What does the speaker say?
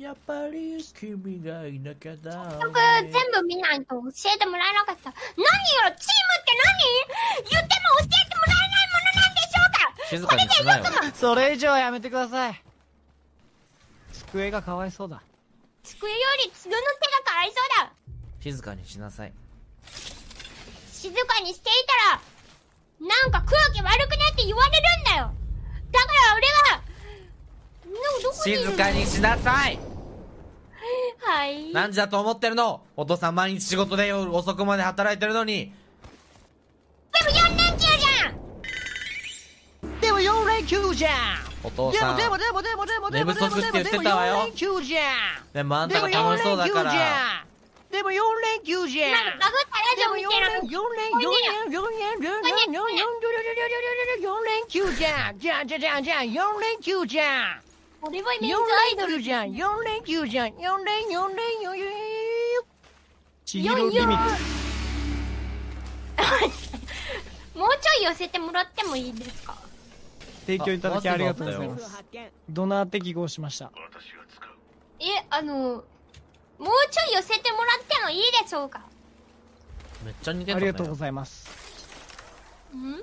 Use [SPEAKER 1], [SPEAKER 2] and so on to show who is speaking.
[SPEAKER 1] やっぱり君がいなきゃだ。
[SPEAKER 2] 結局全部見ないと教えてもらえなかった。何よチームって何？言っても教えてもらえないものなんでしょうか？
[SPEAKER 1] 静かにしなよ
[SPEAKER 3] それ以上はやめてください。机がかわいそうだ。
[SPEAKER 2] 机より角の手がかわいそうだ。
[SPEAKER 1] 静かにしなさい。
[SPEAKER 2] 静かにしていたら、なんか空気悪くなって言われるんだよ。だから俺は、
[SPEAKER 1] 静かにしなさい
[SPEAKER 2] はい。
[SPEAKER 1] 何時だと思ってるの？お父さん毎日仕事で夜遅くまで働いてるのに。
[SPEAKER 2] でも4連休じゃん。
[SPEAKER 3] でも4連休じゃん。
[SPEAKER 1] お父さん
[SPEAKER 3] でもでもでもでもでもでもでも
[SPEAKER 1] 寝不足って言ってたわよ。
[SPEAKER 3] でも4連休じゃん。
[SPEAKER 1] でもあん
[SPEAKER 3] でも
[SPEAKER 1] たが楽しそうだから。
[SPEAKER 3] でも4連休じゃん。
[SPEAKER 2] なんかバグったラジオみたいな。
[SPEAKER 3] 4連4連4連4連4連4連休じゃん。じゃんじゃん。じゃんじゃん4連休。じゃん
[SPEAKER 2] 俺はメン
[SPEAKER 3] 4
[SPEAKER 2] ズアイドル
[SPEAKER 3] じゃん。4連休じゃん。4連4連4連
[SPEAKER 4] 千尋リミット
[SPEAKER 2] もうちょい寄せてもらってもいいですか？
[SPEAKER 4] 提供いただきありがとうございま
[SPEAKER 1] あ
[SPEAKER 4] すドナー適合しました。
[SPEAKER 2] え、あの、もうちょい寄せてもらってもいいでしょうか？
[SPEAKER 1] めっちゃ似てたね。
[SPEAKER 4] ありがとうございます。
[SPEAKER 2] ん？